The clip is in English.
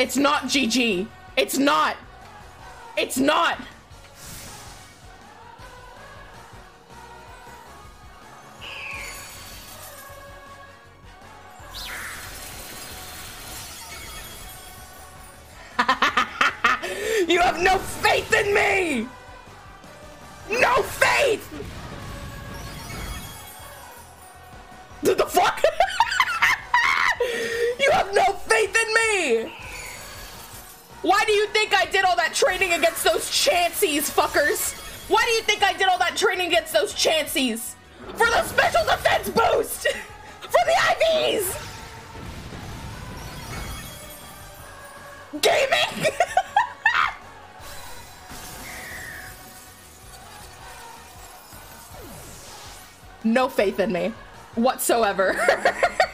It's not GG. It's not. It's not. you have no faith in me! No faith! The fuck? you have no faith in me! Why do you think I did all that training against those Chanseys, fuckers? Why do you think I did all that training against those Chanseys? For the special defense boost! For the IVs! Gaming! no faith in me whatsoever.